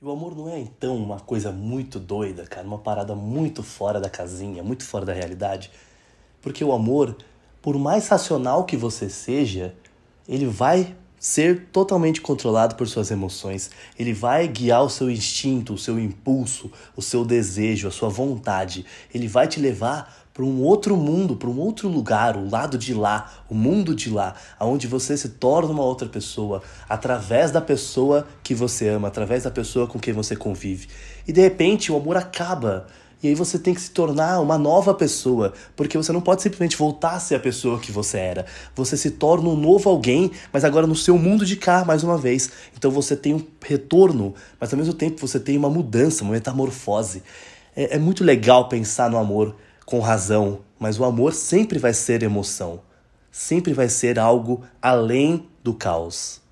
o amor não é então uma coisa muito doida, cara, uma parada muito fora da casinha, muito fora da realidade? Porque o amor, por mais racional que você seja, ele vai ser totalmente controlado por suas emoções. Ele vai guiar o seu instinto, o seu impulso, o seu desejo, a sua vontade. Ele vai te levar para um outro mundo, para um outro lugar, o lado de lá, o mundo de lá, aonde você se torna uma outra pessoa através da pessoa que você ama, através da pessoa com quem você convive. E de repente o amor acaba. E aí você tem que se tornar uma nova pessoa, porque você não pode simplesmente voltar a ser a pessoa que você era. Você se torna um novo alguém, mas agora no seu mundo de cá, mais uma vez. Então você tem um retorno, mas ao mesmo tempo você tem uma mudança, uma metamorfose. É, é muito legal pensar no amor com razão, mas o amor sempre vai ser emoção, sempre vai ser algo além do caos.